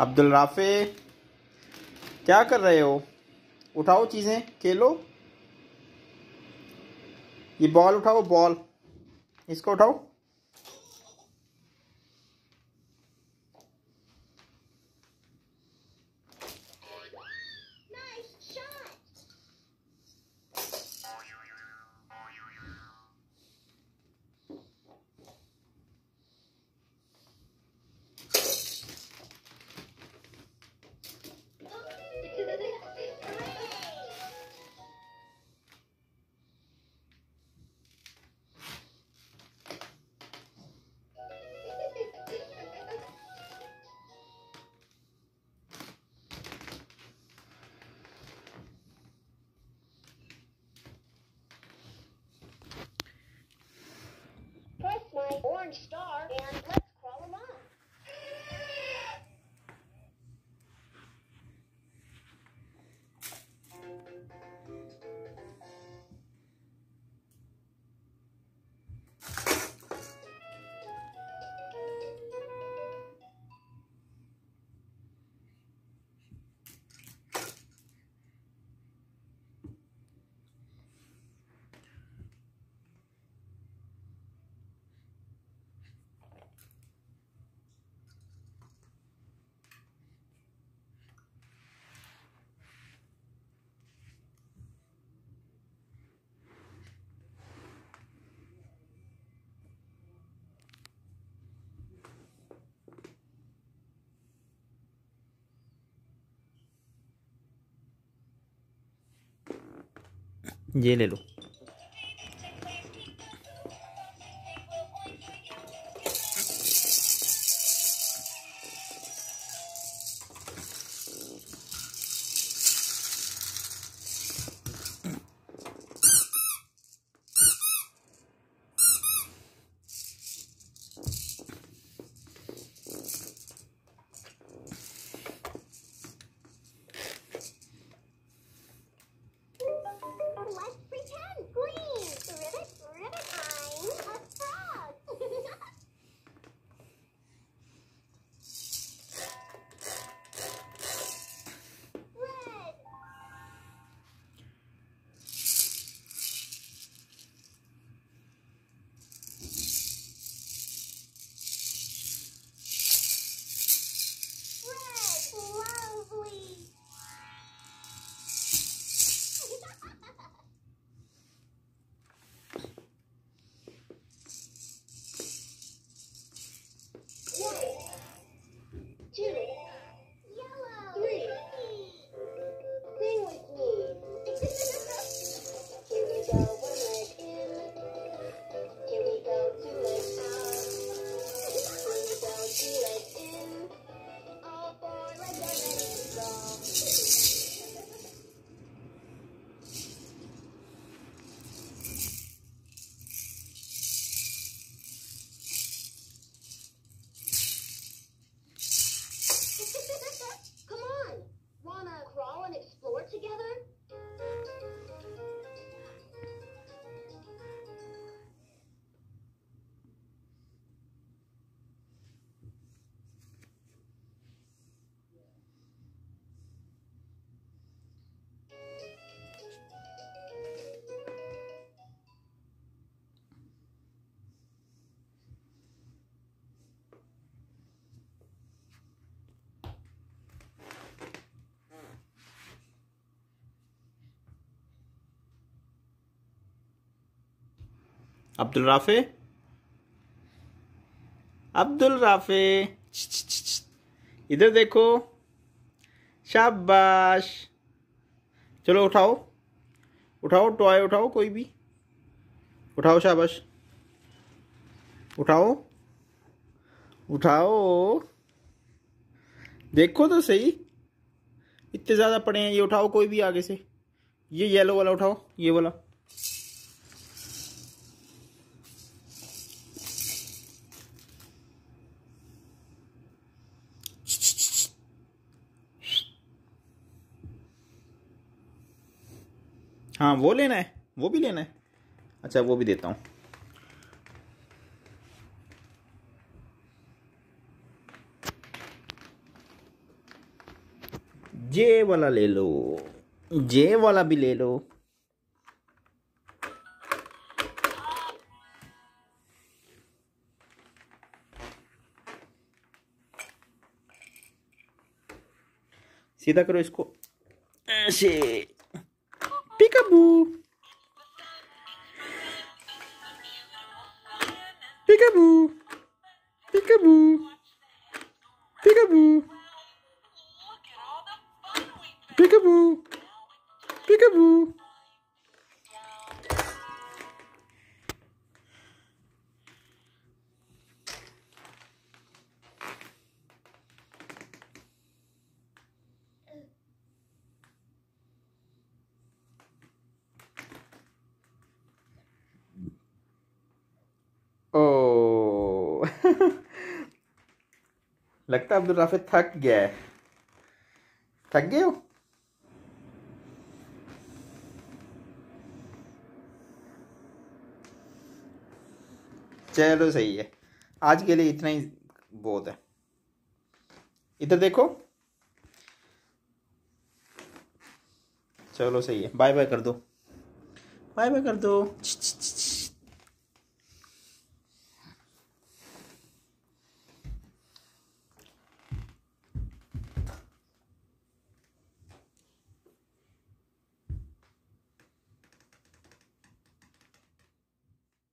Abdul Rafay क्या कर रहे हो? उठाओ चीज़ें, खेलो। ये बॉल उठाओ बॉल इसको उठाओ। orange star. Hiélelo. Abdul Rafay? Abdul Rafay. इधर देखो। शाबाश। चलो उठाओ। उठाओ टॉय उठाओ, कोई भी। उठाओ, शाबाश। उठाओ। उठाओ। देखो तो सही। इतने ज़्यादा पड़े हैं, ये उठाओ, कोई भी आगे से। ये येलो वाला उठाओ, ये वाला। हाँ वो लेना है, वो भी लेना है। अच्छा वो भी देता हूँ। जे वाला ले लो, जे वाला भी ले लो। सीधा करो इसको। ऐसे। Peekaboo. Peekaboo. Peekaboo. Peekaboo. Peekaboo. Peekaboo. लगता है अब्दुल राफे थक गया है। थक गए हो? चलो सही है। आज के लिए इतना ही बहुत है। इधर देखो। चलो सही है। बाय बाय कर दो। बाय बाय कर दो।